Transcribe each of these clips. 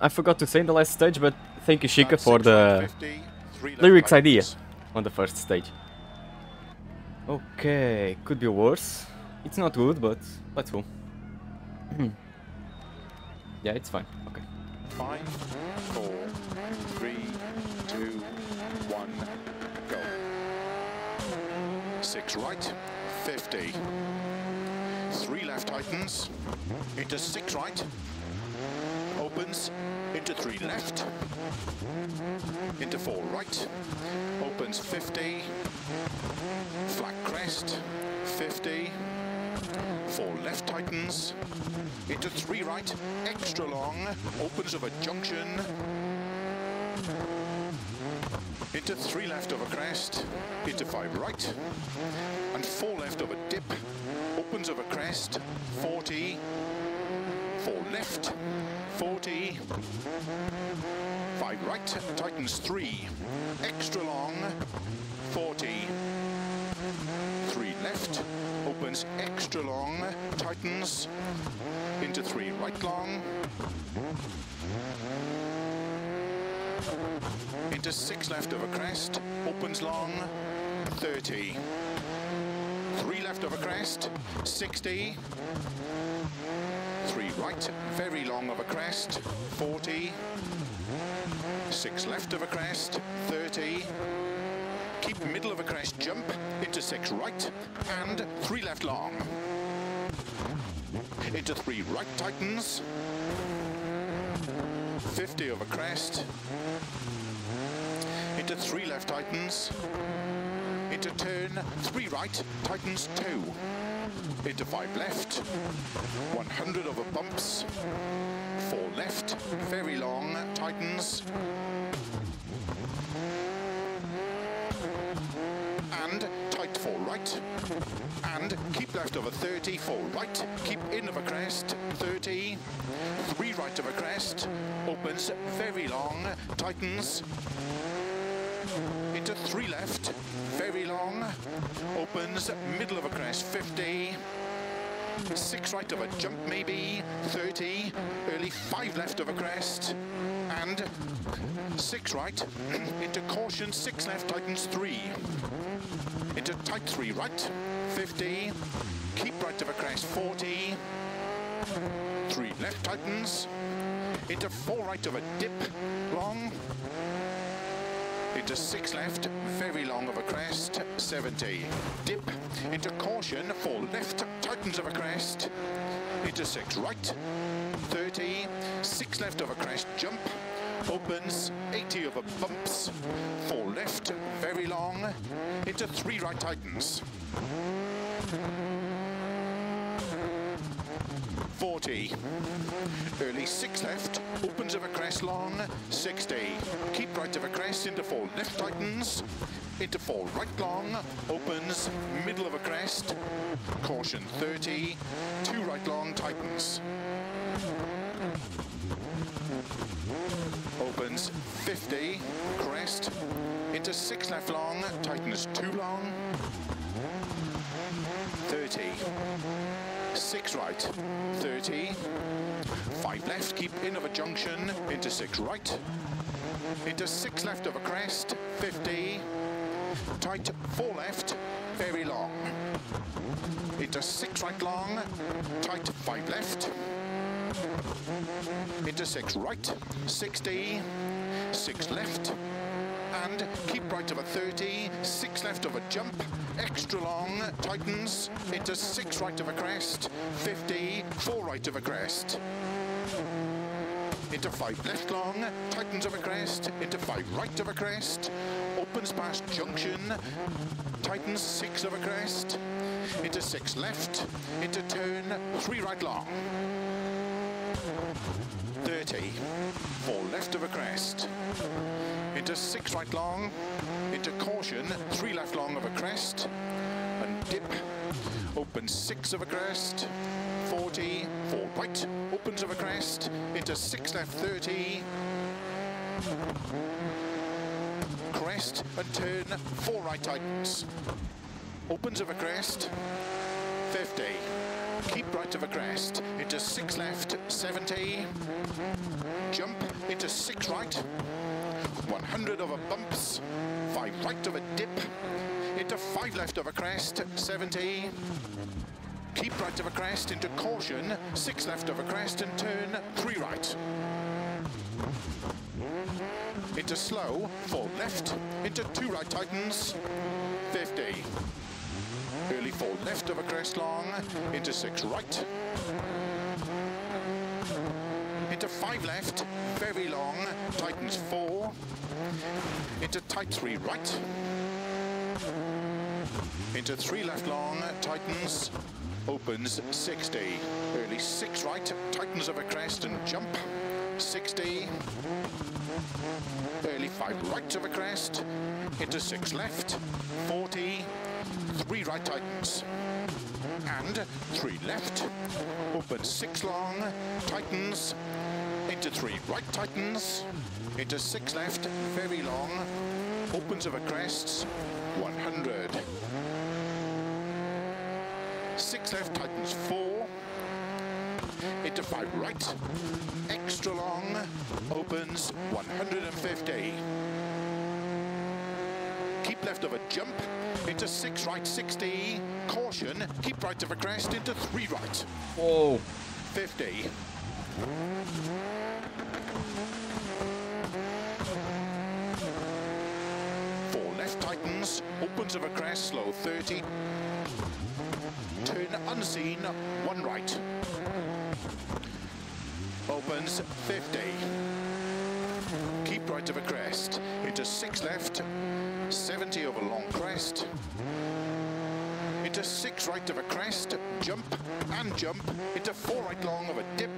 I forgot to say in the last stage, but thank you, Shika, for the lyrics idea on the first stage. Okay, could be worse. It's not good, but let's go. Hmm. yeah, it's fine. Okay. Five, four, three, two, one, go. Six right, 50. Three left tightens, into six right, opens, into three left, into four right, opens 50, flat crest, 50, four left tightens, into three right, extra long, opens of a junction, into three left of a crest, into five right, and four left of a dip, opens of a crest, 40, four left, 40, five right, tightens three, extra long, 40, three left, opens extra long, tightens, into three. Right long, into six left of a crest, opens long, 30, three left of a crest, 60, three right, very long of a crest, 40, six left of a crest, 30, keep middle of a crest jump, into six right, and three left long, into three right tightens, 50 of a crest, into three left tightens, into turn, three right, tightens two, into five left, 100 over bumps, four left, very long, tightens, and tight four right, and keep left over 30, four right, keep in of a crest, 30, three right of a crest, opens very long, tightens, into three left, very long, opens middle of a crest, 50, six right of a jump maybe, 30, early five left of a crest, and six right, into caution, six left, tightens three, into tight three right, 50, keep right of a crest, 40, three left tightens, into four right of a dip, long, into six left, very long of a crest, 70. Dip, into caution, four left, tightens of a crest, into six right, 30, six left of a crest, jump, opens, 80 of a bumps, four left, very long, into three right tightens. 40. Early 6 left, opens of a crest long, 60. Keep right of a crest into 4 left tightens, into 4 right long, opens, middle of a crest, caution 30, 2 right long tightens. Opens 50, crest, into 6 left long, tightens 2 long, 30 six right, 30, five left, keep in of a junction, into six right, into six left of a crest, 50, tight, four left, very long, into six right long, tight, five left, into six right, 60, six left, and keep right of a 30, six left of a jump, extra long, tightens, into six right of a crest, 50, four right of a crest. Into five left long, tightens of a crest, into five right of a crest, opens past junction, tightens six of a crest, into six left, into turn, three right long. 30, four left of a crest, into six right long, into caution, three left long of a crest, and dip, open six of a crest, 40, four right, opens of a crest, into six left 30, crest and turn, four right tightens, opens of a crest, 50, keep right of a crest, into six left, 70. Jump into six right. 100 over bumps. Five right of a dip. Into five left of a crest. 70. Keep right of a crest into caution. Six left of a crest and turn three right. Into slow, four left, into two right tightens, 50. Early four left of a crest long, into six right. Into five left, very long, tightens four. Into tight three right. Into three left long, tightens, opens 60. Early six right, tightens of a crest and jump. 60. Early five right of a crest, into six left, 40, three right tightens, and three left, open six long, tightens, into three right tightens, into six left, very long, opens of a crest, 100. Six left tightens. Four, into five right, extra long, opens 150. Keep left of a jump, into six right 60, caution, keep right of a crest into three right, Whoa. 50. Four left tightens, opens of a crest, slow 30. Turn unseen, one right. Opens 50. Keep right of a crest. Into six left, 70 over long crest. Into six right of a crest, jump and jump. Into four right long of a dip.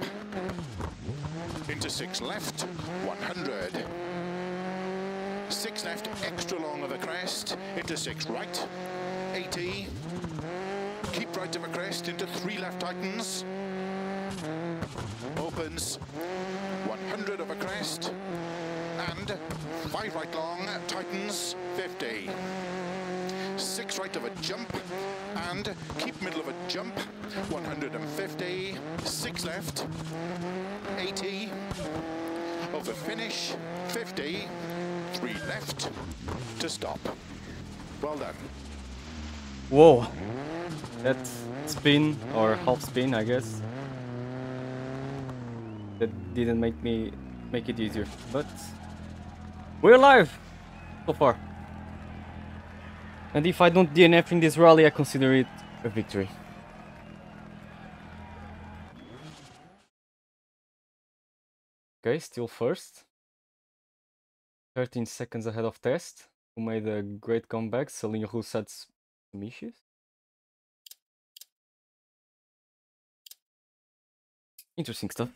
Into six left, 100. Six left, extra long of a crest. Into six right, 80. Keep right of a crest into three left tightens. Opens 100 of a crest and five right long tightens 50. Six right of a jump and keep middle of a jump 150. Six left 80 over finish 50. Three left to stop. Well done. Whoa. That spin, or half spin, I guess. That didn't make me make it easier, but we're alive so far. And if I don't DNF in this rally, I consider it a victory. Okay, still first. 13 seconds ahead of test, who made a great comeback, selling Rousset's Mishes. Interesting stuff.